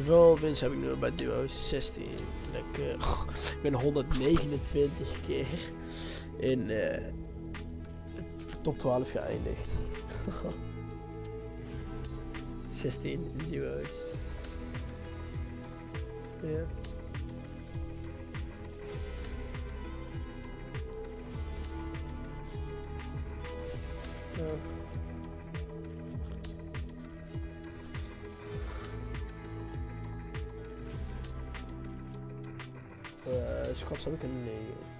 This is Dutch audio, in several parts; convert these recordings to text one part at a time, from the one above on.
Hoeveel winst heb ik nu bij duo's? 16. Lekker. ik ben 129 keer in uh, top 12 geëindigd. 16 in duo's. Ja. Ja. Schat ik een 9.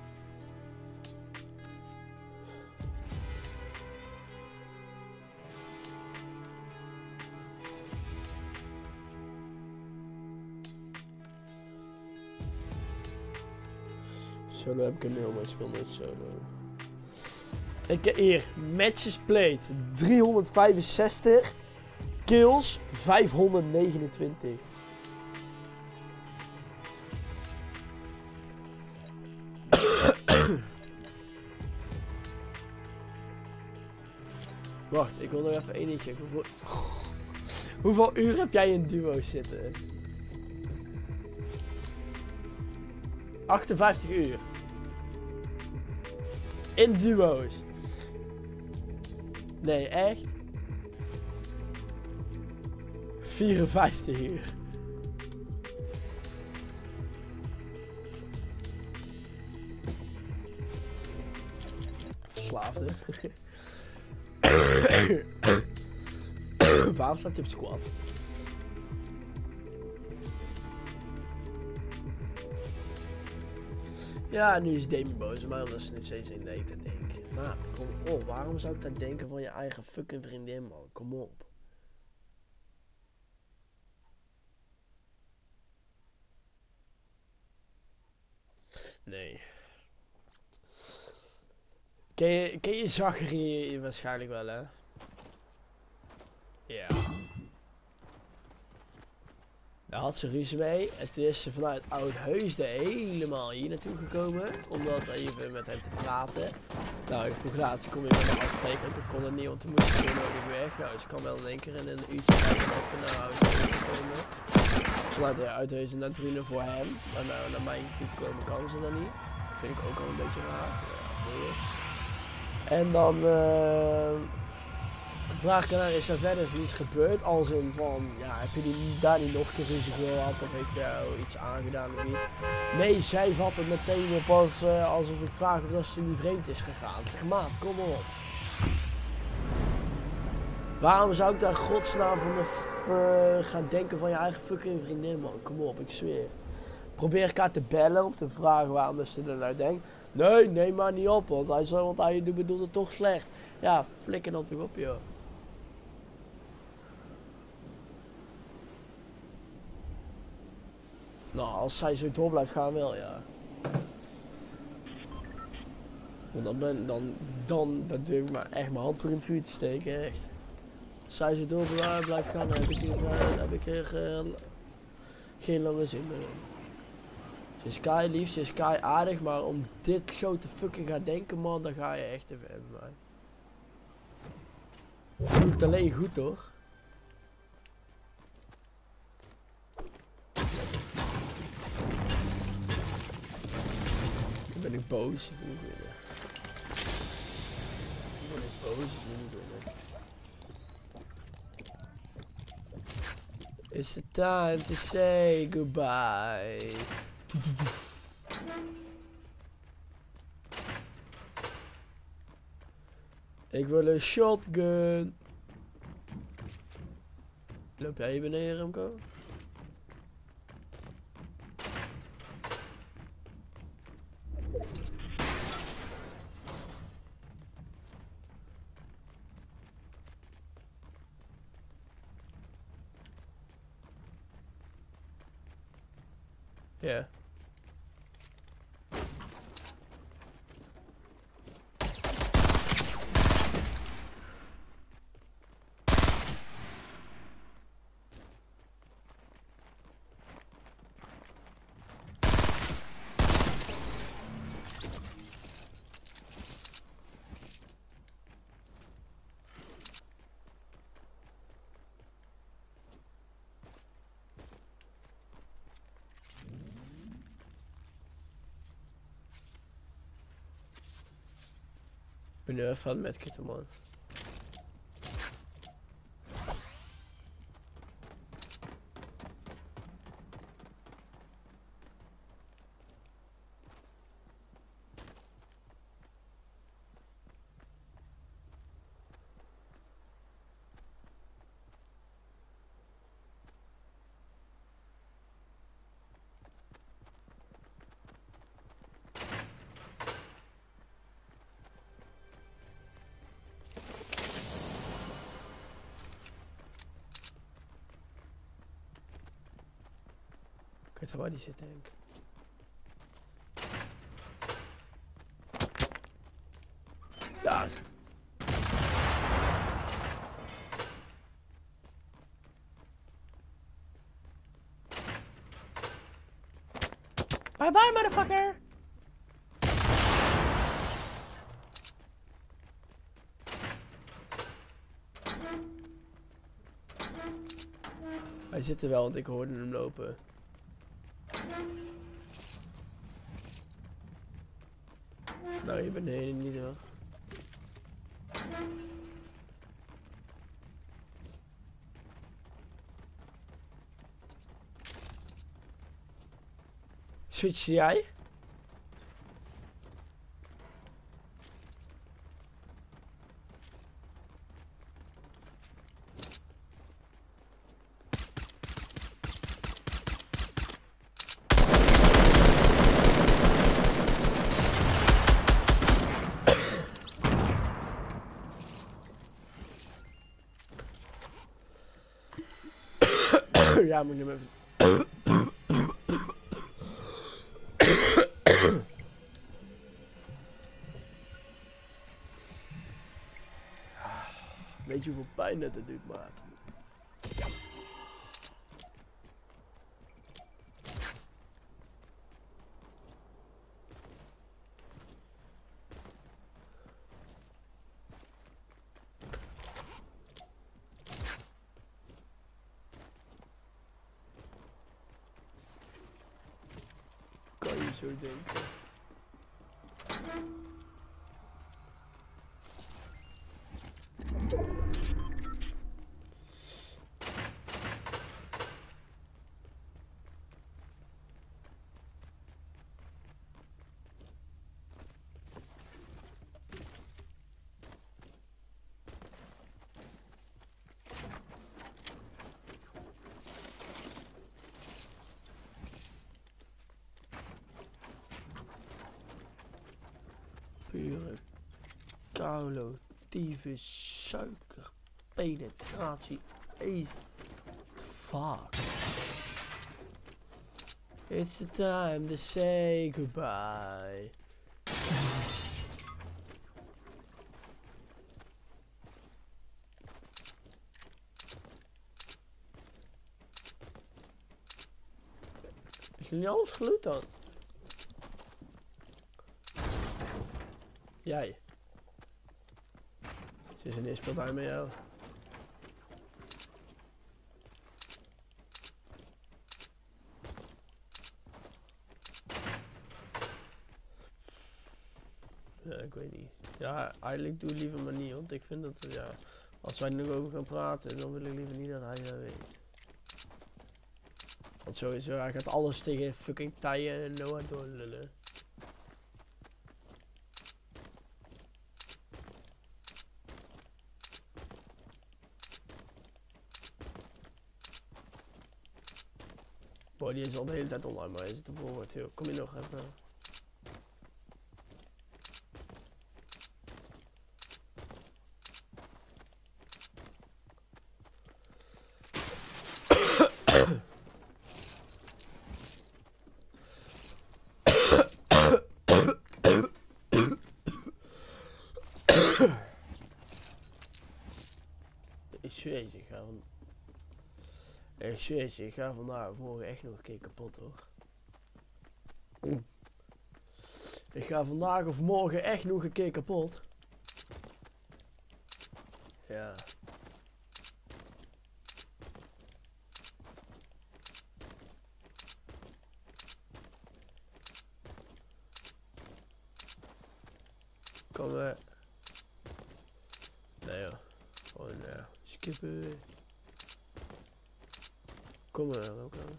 Solo heb ik een 0, maar ik speel nooit solo. Ik heb hier matches played 365, kills 529. Wacht, ik wil nog even één checken. Hoeveel... Hoeveel uur heb jij in duo zitten? 58 uur. In duo's. Nee, echt? 54 uur. Verslaafde. Waarom staat je op squad? Ja, nu is Demi boos, maar omdat ze niet steeds in daten denk. Maar kom op, waarom zou ik dat denken van je eigen fucking vriendin, man? Kom op. Nee. Ken je, ken je Zachary waarschijnlijk wel, hè? Ja. Daar had ze ruzie mee. Toen is vanuit Oud-Heusden helemaal hier naartoe gekomen. Om dat even met hem te praten. Nou, ik vroeg laatst, kom je met hem afspreken? En toen kon het niet, want toen moest ik nodig weg. Nou, ze kwam wel in één keer in een uurtje even naar Oud-Heusden komen. Vanuit ja, Oud-Heusden naar Drune voor hem. Maar nou, naar mij toe komen kan ze dan niet. Dat vind ik ook al een beetje raar. Ja, en dan... Uh, vraag ik naar is er verder niets gebeurd? Als een van, ja, heb je die, daar niet nog ruzie gehad of heeft jou iets aangedaan of iets? Nee, zij vat het meteen op als, uh, alsof ik vraag of ze vreemd is gegaan. Zeg maar, kom op. Waarom zou ik daar godsnaam van de, uh, gaan denken van je eigen fucking vriendin man? Kom op, ik zweer. Probeer ik haar te bellen om te vragen waarom ze er nou denkt. Nee, neem maar niet op, want hij, want hij het toch slecht. Ja, flikker dan toch op, joh. Nou, als zij zo door blijft gaan, wel ja. Want dan ben dan, dan, dat durf ik maar echt mijn hand voor in het vuur te steken, echt. Als zij zo door blijft gaan, dan heb ik, hier, dan heb ik er uh, geen lange zin meer in. Ze is kei lief, ze is kei aardig, maar om dit zo te fucking gaan denken, man, dan ga je echt even. Doe het alleen goed, toch? Ben ik boos. Ik moet winnen. ben ik boos. Ik moet winnen. It's the time to say goodbye. Ik wil een shotgun. Loop jij beneden, Remco? Yeah. Ben nu even aan het waar die zit, denk ik. Bye bye, motherfucker! Hij zit er wel, want ik hoorde hem lopen. Beneden niet hoor. Switch jij? Ja, moet ik hem even... Weet je hoeveel pijn dat het doet, maat? Kan je zo denken. Pure tyfus, suiker, penetratie. Fuck. It's the time to say goodbye. Is niet alles gelukt dan? Jij. Ze is een eerste speeltuin met jou. Ja, ik weet niet. Ja, eigenlijk doe ik liever maar niet, want ik vind dat, ja, als wij er nog over gaan praten, dan wil ik liever niet dat hij dat weet. Want sowieso, hij gaat alles tegen fucking Tije en Noah doorlullen. Boy, die is al de hele tijd online, maar hij zit ervoor heel. Kom je nog even? Ik zweer je, ga van... Ik ga vandaag of morgen echt nog een keer kapot hoor. Ik ga vandaag of morgen echt nog een keer kapot. Ja. Kom eh. Nee joh. Gewoon uh, skippen. Kom maar ook aan.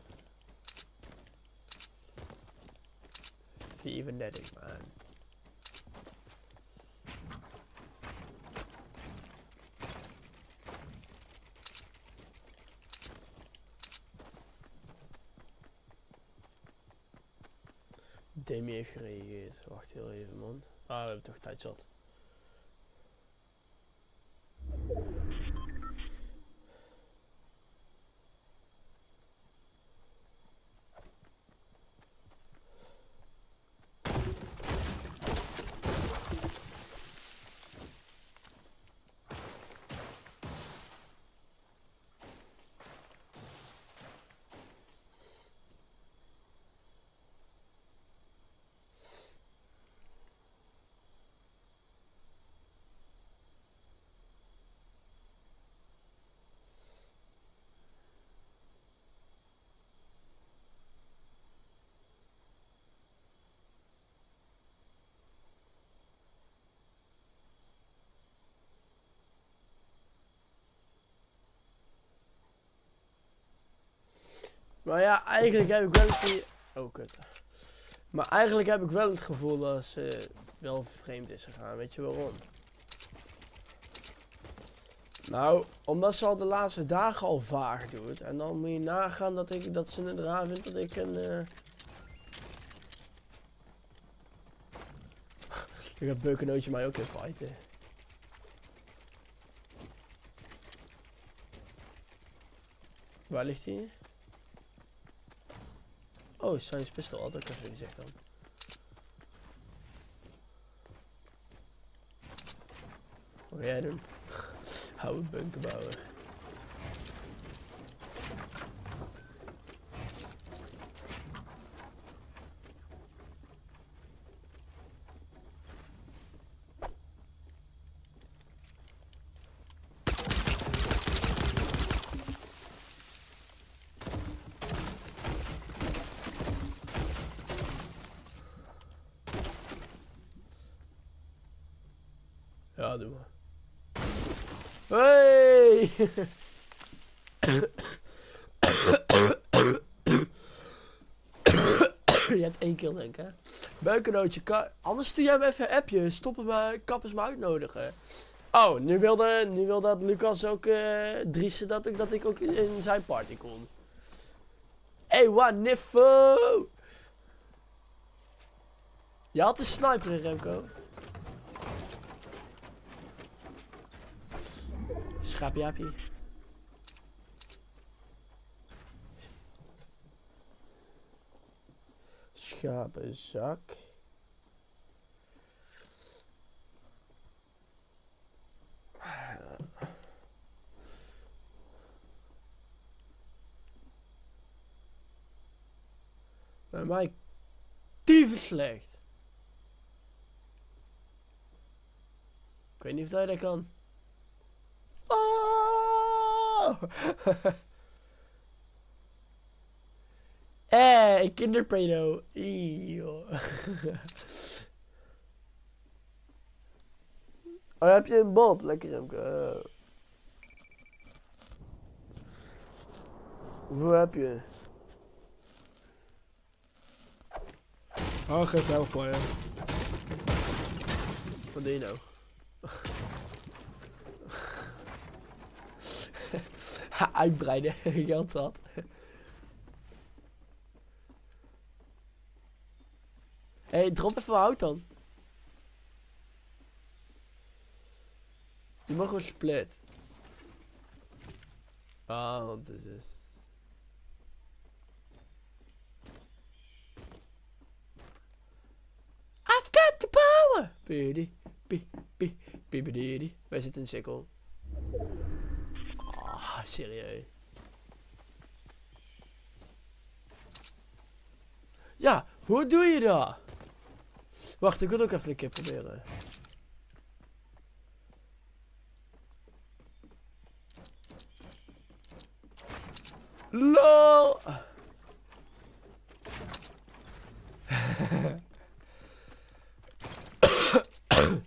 34 man. Demi heeft gereageerd. Wacht heel even man. Ah, we hebben toch tijd zat. Maar ja, eigenlijk heb ik wel het Oh, kut. Maar eigenlijk heb ik wel het gevoel dat ze wel vreemd is gegaan. Weet je waarom? Nou, omdat ze al de laatste dagen al vaag doet. En dan moet je nagaan dat, ik, dat ze het raar vindt dat ik een... Uh... ik heb Beukenootje mij ook in fighten. Waar ligt hij? Oh, science pistol had ik even gezegd dan. Wat ga jij doen? Hou een bunkerbouwer. Maar. Hey! Je hebt één kill denk hè? Buikenootje, anders doe jij hem even een appje. Stoppen we, kappers me uitnodigen. Oh, nu wilde, nu wilde dat Lucas ook uh, dat ik, dat ik ook in zijn party kom. Hey, wat niffo! Je had een sniper in Remco. Schaapjaapje. Schapenzak. Bij mij tyfus slecht. Ik weet niet of jij dat kan. eh, kinderpedo. oh, heb je een bot? Lekker Remke. Hoeveel heb je? Oh, geef wel voor je. Wat doe je nou? Uitbreiden, geld zat. Hé, hey, drop even hout dan. Je mag gewoon split. Ah, want dit is... I've got the power! Biddy, bi, bi, bi, Wij zitten in cirkel. Ah, serieus. Ja, hoe doe je dat? Wacht, ik wil ook even een keer proberen. LOL!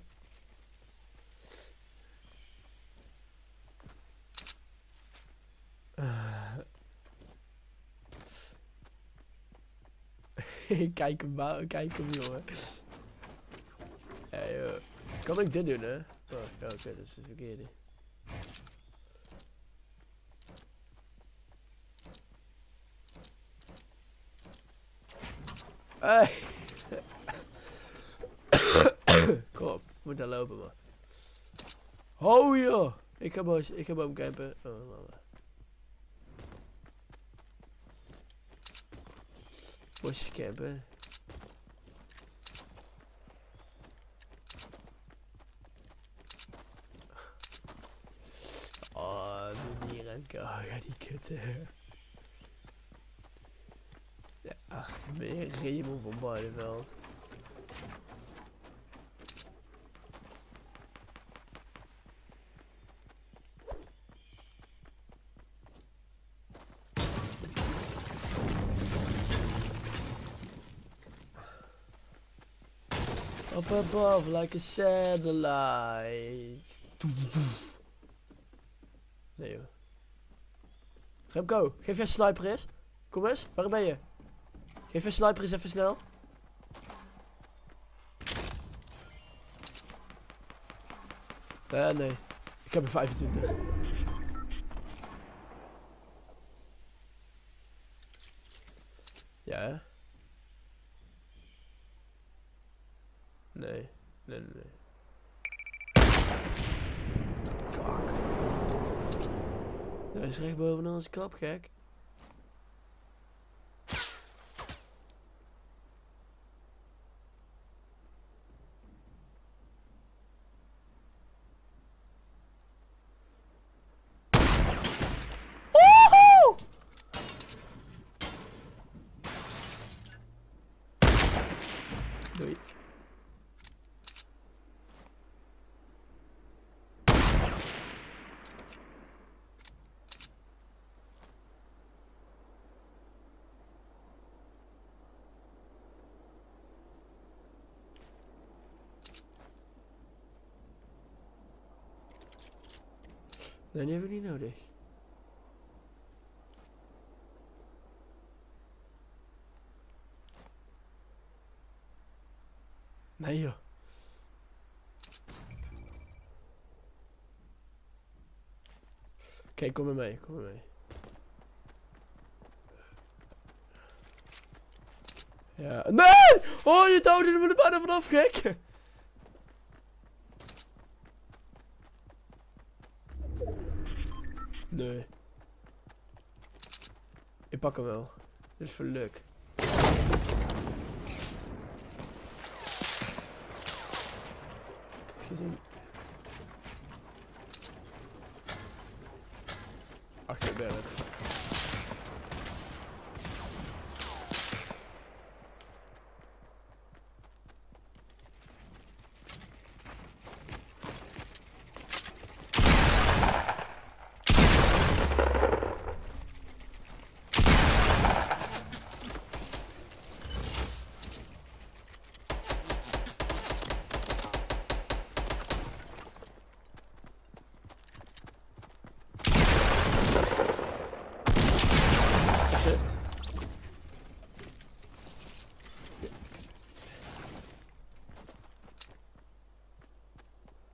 kijk hem, kijk hem, jongen. Joh. Kan ik dit doen, hè? Oh, oké, dat is de verkeerde. Kom op, moet daar lopen, man. Oh, joh. Ik ga ik ga boom campen. Oh, mama. Bosjes campen. Oh, doe niet Remco. Oh, ga die kutten. Ja, ach, meer Raymond van Barneveld. Above like a satellite. Nee joh. Remco, geef jij sniper eens. Kom eens, waar ben je? Geef jij sniper eens even snel. Eh nee, ik heb een 25. Ja hè? Nee, nee, nee. Kak. Daar is recht boven onze kap, gek. Die hebben we niet nodig. Nee joh. Oké, kom maar mee, kom maar mee. Ja. Nee! Oh, je er me er bijna vanaf, gek! Nee. Ik pak hem wel. Dit is voor. Het gezien. Achter de berg. Shit.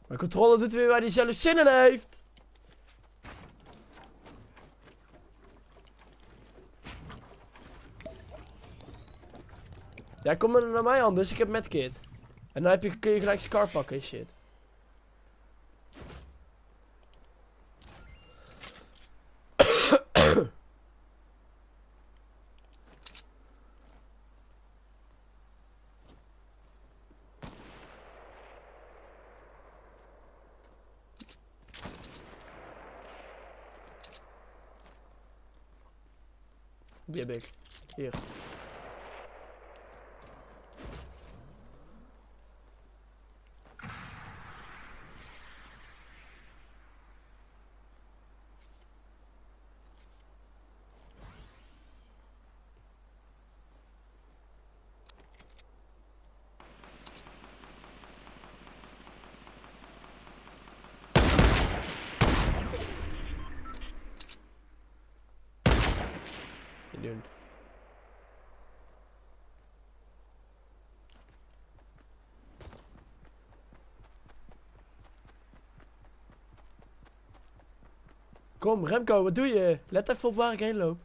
Mijn controle doet weer waar hij zelf zin in heeft. Ja, kom maar naar mij anders. Ik heb medkit. En dan heb je, kun je gelijk Scar pakken en shit. Die heb Kom, Remco, wat doe je? Let even op waar ik heen loop.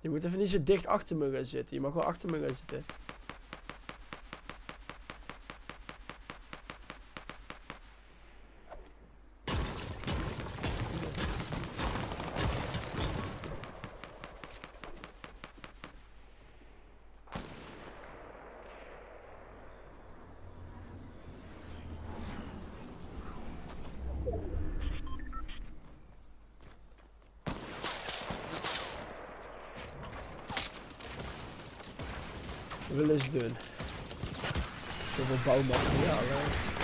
Je moet even niet zo dicht achter me gaan zitten. Je mag wel achter me gaan zitten. Eens doen. Zoveel bouwmateriaal. Hè.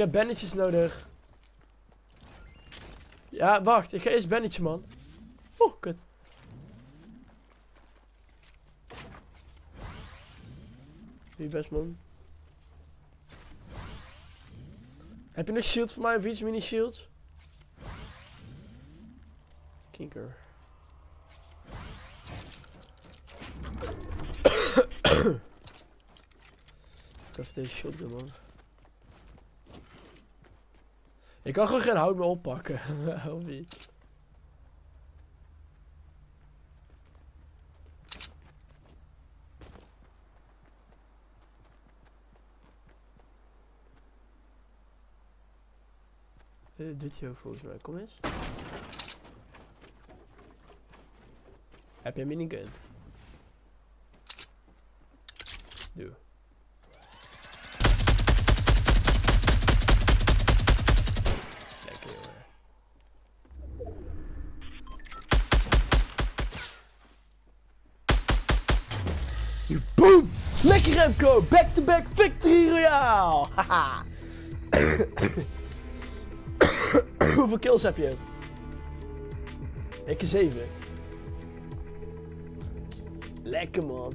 Heb bennetjes nodig. Ja, wacht. Ik ga eerst bennetje, man. Oeh, kut. Je best, man. Heb je een shield voor mij of iets? Mini shield? Kinker. Ik even deze shot doen, man. Ik kan gewoon geen hout meer oppakken. of niet? Dit doet hij ook volgens mij. Kom eens. Heb je een minigun? Doe. Boom! Lekker Remco! Back to back victory royale! Haha! Hoeveel kills heb je? Ik 7. Lekker man.